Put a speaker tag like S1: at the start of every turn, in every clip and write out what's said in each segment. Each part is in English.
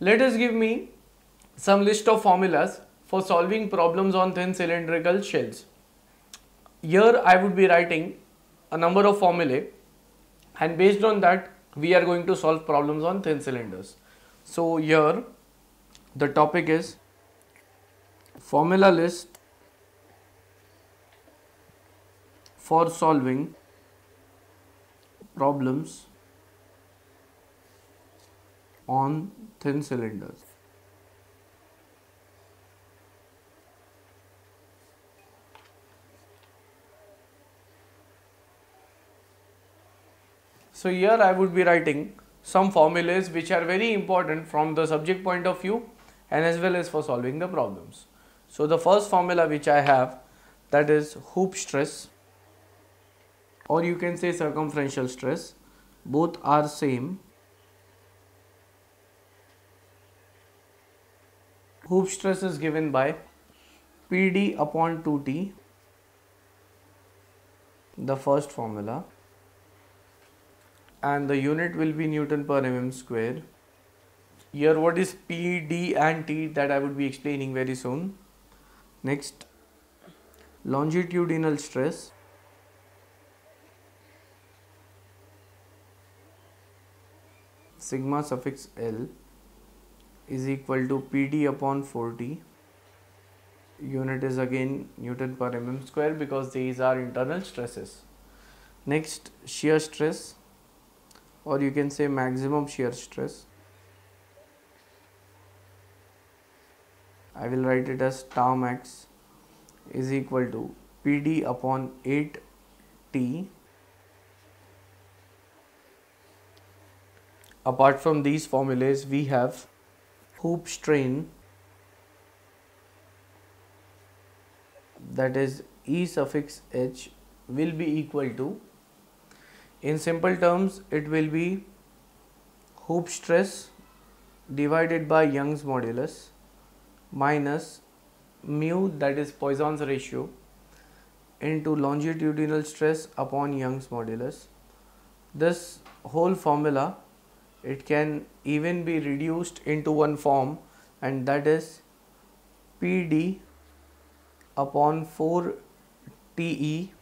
S1: Let us give me some list of formulas for solving problems on thin cylindrical shells. Here I would be writing a number of formulae and based on that we are going to solve problems on thin cylinders. So here the topic is formula list for solving problems on thin cylinders. So here I would be writing some formulas which are very important from the subject point of view and as well as for solving the problems. So the first formula which I have that is hoop stress or you can say circumferential stress both are same hoop stress is given by PD upon 2T the first formula and the unit will be Newton per mm square. Here what is PD and T that I would be explaining very soon? Next longitudinal stress. Sigma suffix L is equal to PD upon 4T unit is again Newton per mm square because these are internal stresses. Next shear stress or you can say maximum shear stress. I will write it as tau max is equal to PD upon 8T apart from these formulas we have hoop strain that is E suffix H will be equal to in simple terms it will be hoop stress divided by Young's modulus minus mu that is Poisson's ratio into longitudinal stress upon Young's modulus. This whole formula it can even be reduced into one form and that is PD upon 4 TE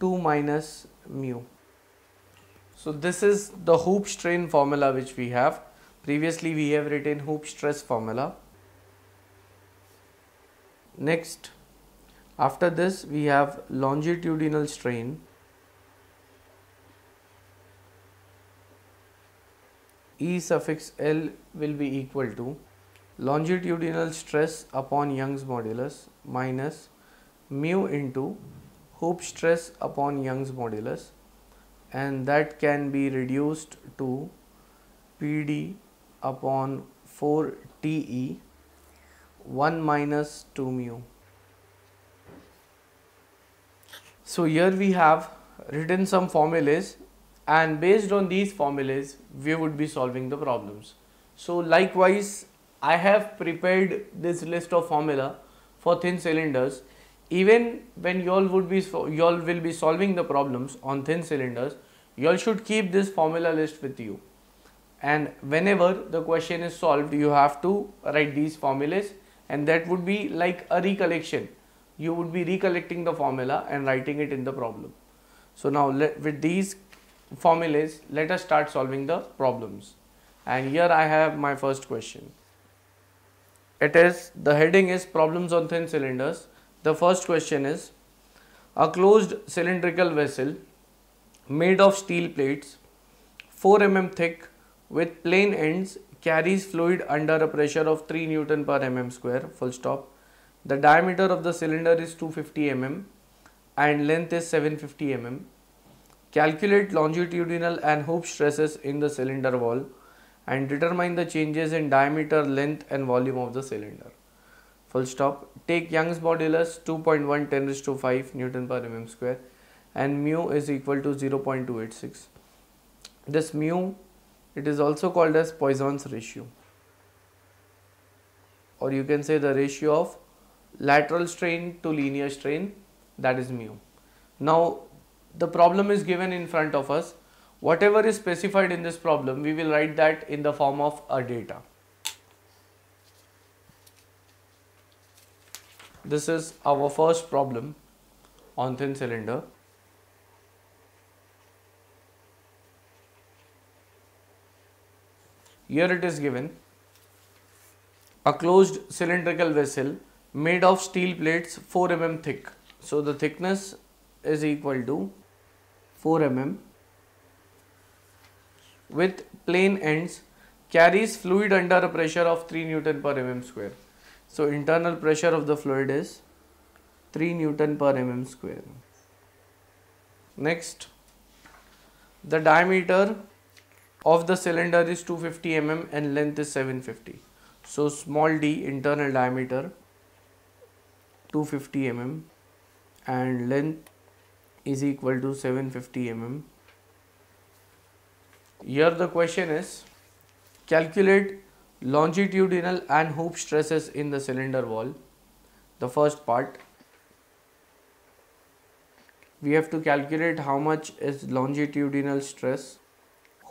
S1: 2 minus mu. So this is the hoop strain formula which we have. Previously we have written hoop stress formula. Next after this we have longitudinal strain E suffix L will be equal to longitudinal stress upon Young's modulus minus mu into hoop stress upon Young's modulus and that can be reduced to PD upon 4 TE 1 minus 2 mu. So here we have written some formulas and based on these formulas we would be solving the problems. So likewise I have prepared this list of formula for thin cylinders. Even when you all would be you all will be solving the problems on thin cylinders you all should keep this formula list with you. And whenever the question is solved you have to write these formulas and that would be like a recollection. You would be recollecting the formula and writing it in the problem. So now with these formulas, let us start solving the problems. And here I have my first question. It is, the heading is problems on thin cylinders. The first question is, a closed cylindrical vessel made of steel plates 4 mm thick with plain ends carries fluid under a pressure of 3 Newton per mm square full stop. The diameter of the cylinder is 250 mm and length is 750 mm. Calculate longitudinal and hoop stresses in the cylinder wall and determine the changes in diameter, length and volume of the cylinder. Full stop. Take Young's modulus 2.1 10 to 5 Newton per mm square and mu is equal to 0.286. This mu it is also called as Poisson's ratio or you can say the ratio of lateral strain to linear strain that is mu. Now the problem is given in front of us. Whatever is specified in this problem, we will write that in the form of a data. This is our first problem on thin cylinder. Here it is given. A closed cylindrical vessel made of steel plates 4 mm thick. So the thickness is equal to 4 mm with plain ends carries fluid under a pressure of 3 Newton per mm square. So internal pressure of the fluid is 3 Newton per mm square. Next, the diameter of the cylinder is 250 mm and length is 750. So small d internal diameter 250 mm and length is equal to 750 mm. Here the question is calculate longitudinal and hoop stresses in the cylinder wall. The first part we have to calculate how much is longitudinal stress,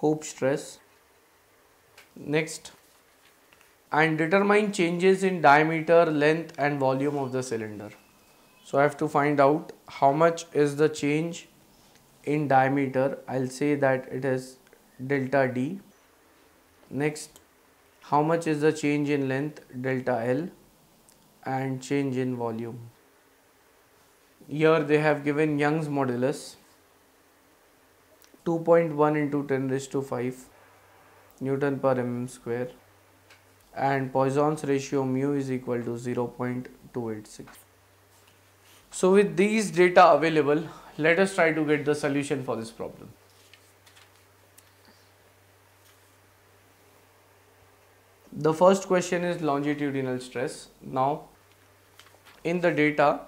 S1: hoop stress. Next and determine changes in diameter, length and volume of the cylinder. So I have to find out how much is the change in diameter. I'll say that it is delta D. Next how much is the change in length delta L and change in volume. Here they have given Young's modulus 2.1 into 10 raised to 5 Newton per mm square and Poisson's ratio mu is equal to 0.286. So with these data available, let us try to get the solution for this problem. The first question is longitudinal stress. Now in the data,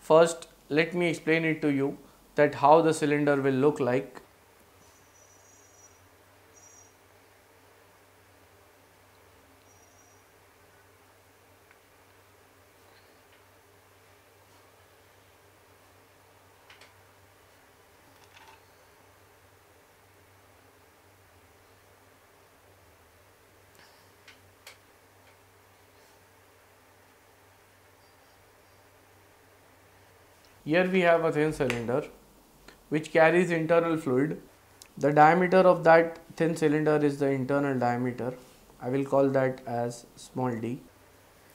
S1: first let me explain it to you that how the cylinder will look like Here we have a thin cylinder which carries internal fluid. The diameter of that thin cylinder is the internal diameter. I will call that as small d.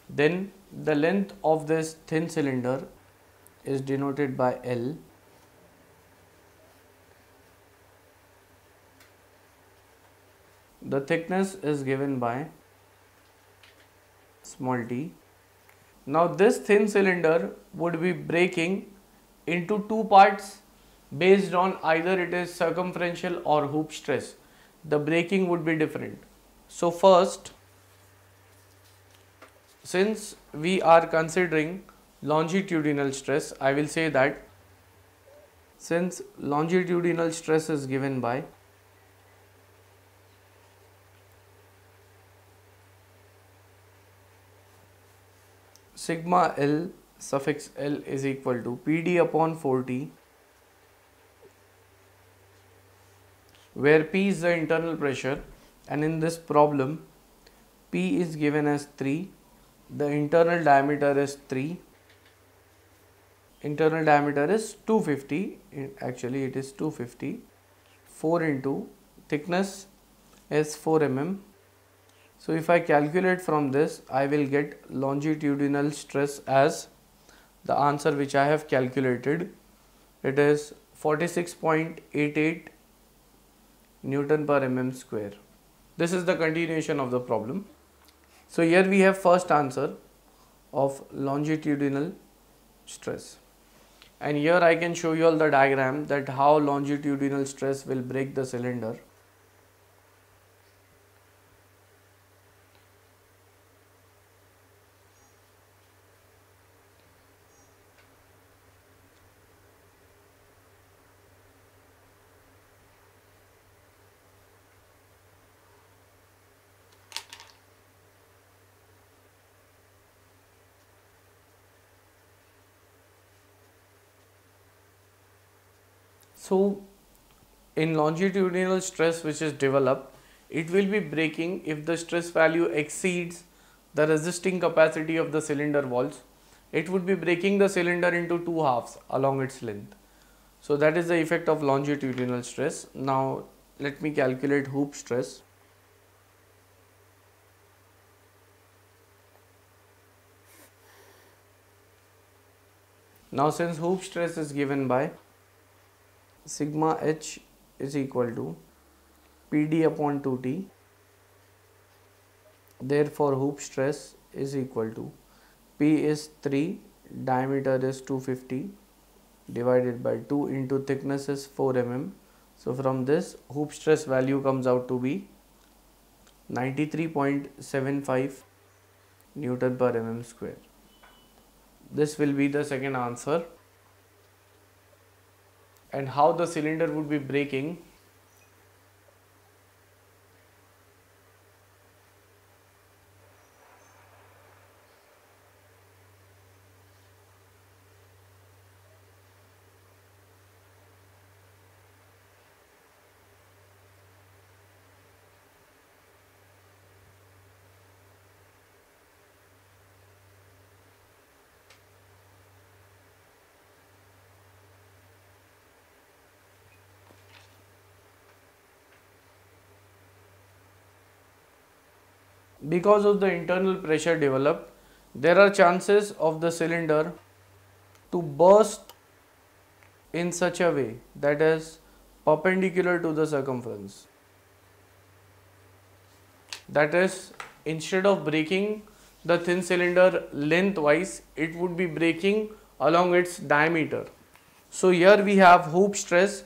S1: Then the length of this thin cylinder is denoted by L. The thickness is given by small d. Now this thin cylinder would be breaking into two parts based on either it is circumferential or hoop stress. The breaking would be different. So first, since we are considering longitudinal stress, I will say that since longitudinal stress is given by sigma L suffix L is equal to PD upon 4T where P is the internal pressure and in this problem P is given as 3 the internal diameter is 3 internal diameter is 250 actually it is 250 4 into thickness is 4 mm so if I calculate from this I will get longitudinal stress as the answer which I have calculated it is 46.88 Newton per mm square. This is the continuation of the problem. So here we have first answer of longitudinal stress and here I can show you all the diagram that how longitudinal stress will break the cylinder So in longitudinal stress which is developed, it will be breaking if the stress value exceeds the resisting capacity of the cylinder walls it would be breaking the cylinder into two halves along its length. So that is the effect of longitudinal stress. Now let me calculate hoop stress. Now since hoop stress is given by sigma h is equal to PD upon 2T therefore hoop stress is equal to P is 3 diameter is 250 divided by 2 into thickness is 4 mm so from this hoop stress value comes out to be 93.75 Newton per mm square. This will be the second answer and how the cylinder would be breaking because of the internal pressure developed, there are chances of the cylinder to burst in such a way that is perpendicular to the circumference. That is, instead of breaking the thin cylinder lengthwise, it would be breaking along its diameter. So here we have hoop stress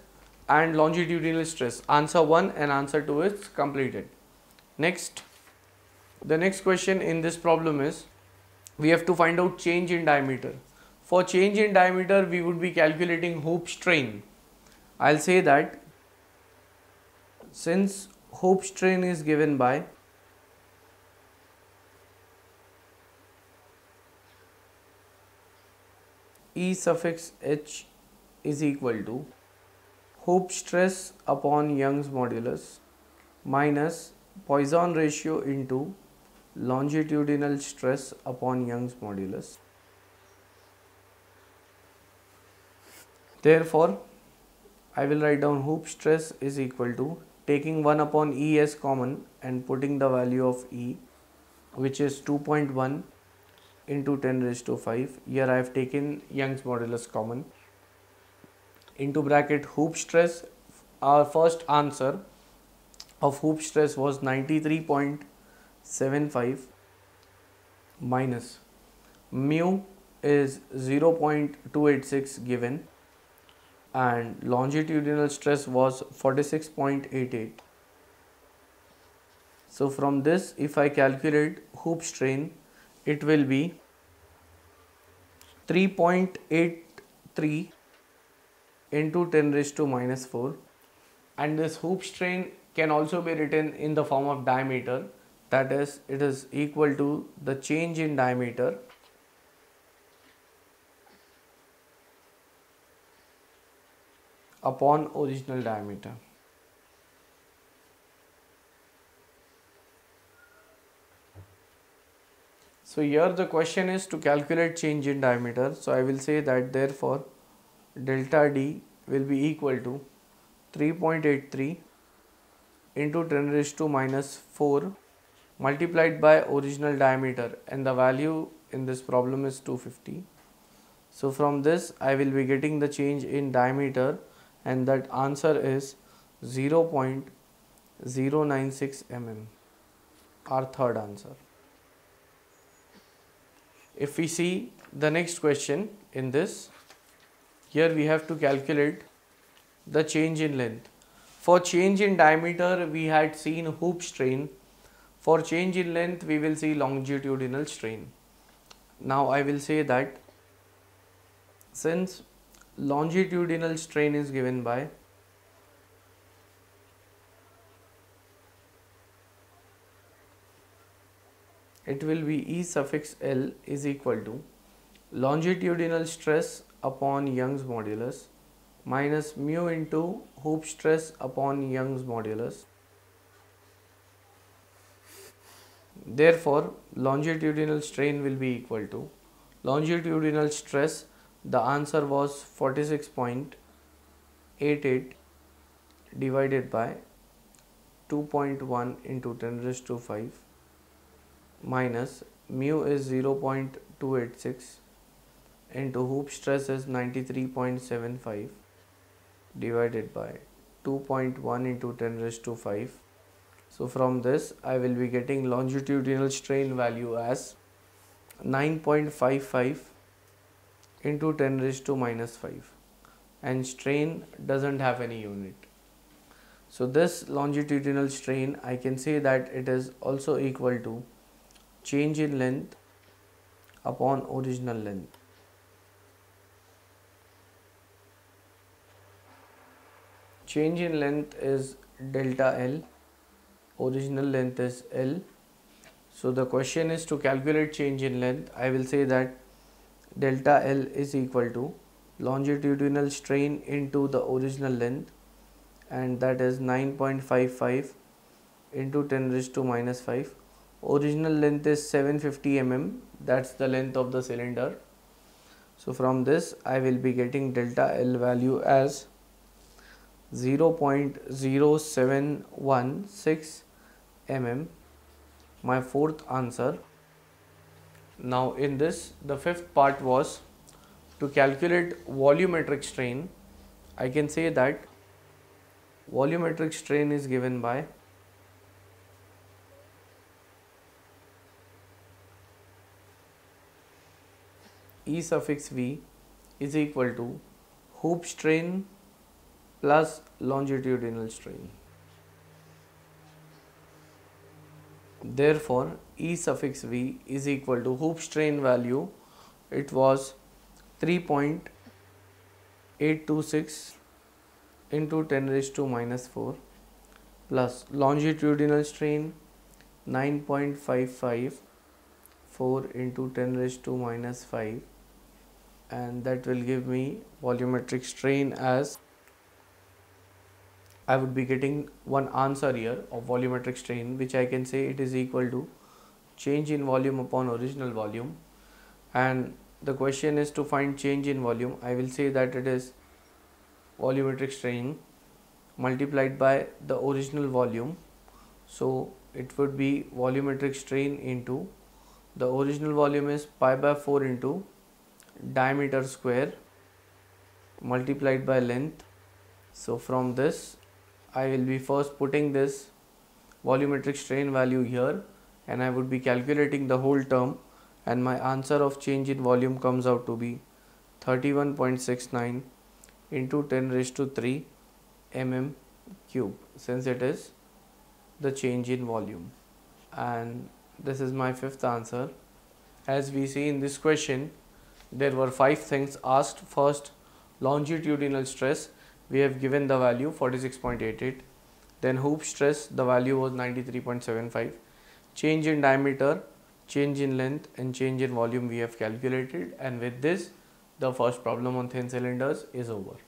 S1: and longitudinal stress. Answer 1 and answer 2 is completed. Next. The next question in this problem is we have to find out change in diameter. For change in diameter we would be calculating hoop strain. I'll say that since hoop strain is given by E suffix H is equal to hoop stress upon Young's modulus minus Poisson ratio into longitudinal stress upon Young's modulus. Therefore, I will write down hoop stress is equal to taking 1 upon E as common and putting the value of E which is 2.1 into 10 raised to 5. Here I have taken Young's modulus common into bracket hoop stress. Our first answer of hoop stress was 93. 75 minus. Mu is 0.286 given and longitudinal stress was 46.88 so from this if I calculate hoop strain it will be 3.83 into 10 raised to minus 4 and this hoop strain can also be written in the form of diameter that is it is equal to the change in diameter upon original diameter. So here the question is to calculate change in diameter. So I will say that therefore delta D will be equal to 3.83 into 10 raised to minus 4 multiplied by original diameter and the value in this problem is 250. So from this I will be getting the change in diameter and that answer is 0.096 mm our third answer. If we see the next question in this here we have to calculate the change in length. For change in diameter we had seen hoop strain for change in length, we will see longitudinal strain. Now I will say that since longitudinal strain is given by it will be E suffix L is equal to longitudinal stress upon Young's modulus minus mu into hoop stress upon Young's modulus Therefore, longitudinal strain will be equal to longitudinal stress. The answer was 46.88 divided by 2.1 into 10 raised to 5 minus mu is 0.286 into hoop stress is 93.75 divided by 2.1 into 10 raised to 5 so from this I will be getting longitudinal strain value as 9.55 into 10 raised to minus 5 and strain doesn't have any unit. So this longitudinal strain I can say that it is also equal to change in length upon original length. Change in length is delta L, original length is L. So the question is to calculate change in length. I will say that delta L is equal to longitudinal strain into the original length and that is 9.55 into 10 raised to minus 5 original length is 750 mm that's the length of the cylinder so from this I will be getting delta L value as 0.0716 mm my fourth answer now in this the fifth part was to calculate volumetric strain I can say that volumetric strain is given by E suffix V is equal to hoop strain plus longitudinal strain. Therefore, E suffix V is equal to hoop strain value, it was 3.826 into 10 raised to minus 4 plus longitudinal strain 9.55 4 into 10 raised to minus 5 and that will give me volumetric strain as I would be getting one answer here of volumetric strain which I can say it is equal to change in volume upon original volume. And the question is to find change in volume. I will say that it is volumetric strain multiplied by the original volume. So it would be volumetric strain into the original volume is pi by 4 into diameter square multiplied by length. So from this I will be first putting this volumetric strain value here and I would be calculating the whole term and my answer of change in volume comes out to be 31.69 into 10 raised to 3 mm cube since it is the change in volume. And this is my fifth answer. As we see in this question there were five things asked. First longitudinal stress we have given the value 46.88 then hoop stress the value was 93.75 change in diameter change in length and change in volume we have calculated and with this the first problem on thin cylinders is over